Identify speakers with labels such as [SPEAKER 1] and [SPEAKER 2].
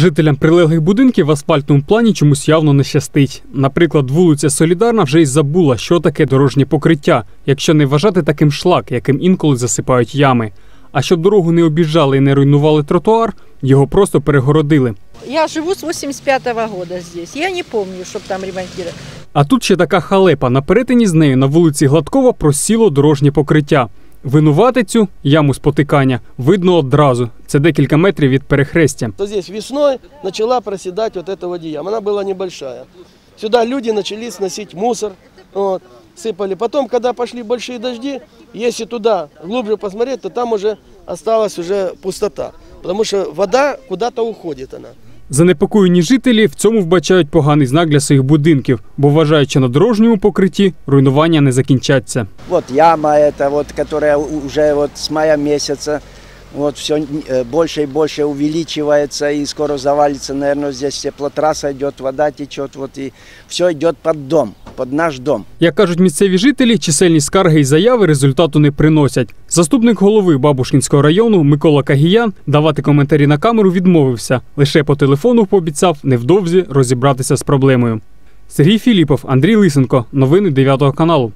[SPEAKER 1] Жителям прилеглих будинків в асфальтному плані чомусь явно не щастить. Наприклад, вулиця Солідарна вже й забула, що таке дорожнє покриття, якщо не вважати таким шлак, яким інколи засипають ями. А щоб дорогу не обіжали і не руйнували тротуар, його просто перегородили.
[SPEAKER 2] Я живу с 85 года здесь. Я не помню, чтобы там ремонтировали.
[SPEAKER 1] А тут ще така халепа. На перетині з нею на вулиці Гладкова просіло дорожнє покриття. Винуватицю яму спотикання видно одразу. Це декілька метрів від перехрестя.
[SPEAKER 3] то здесь весной начала проседать вот эта вот яма. Она была небольшая. Сюда люди начали сносить мусор, вот, сыпали. Потом, когда пошли большие дожди, если туда глубже посмотреть, то там уже осталась уже пустота. Потому что вода куда-то уходит она.
[SPEAKER 1] Занепокоєні жителі в цьому вбачають поганий знак для своїх будинків, бо вважають, що на дорожньому покритті руйнування не закінчаться.
[SPEAKER 4] Вот яма яка вже с мая месяца вот все больше и больше увеличивается и скоро завалится, наверное, здесь теплотрасса идет, вода течет, вот и все идет под дом, под наш дом.
[SPEAKER 1] Як кажуть місцеві жителі, чисельні скарги і заяви результату не приносять. Заступник голови Бабушкінського району Микола Кагіян давати коментарі на камеру відмовився. Лише по телефону пообіцяв невдовзі розібратися з проблемою. Сергій Філіпов, Андрій Лисенко. Новини 9 каналу.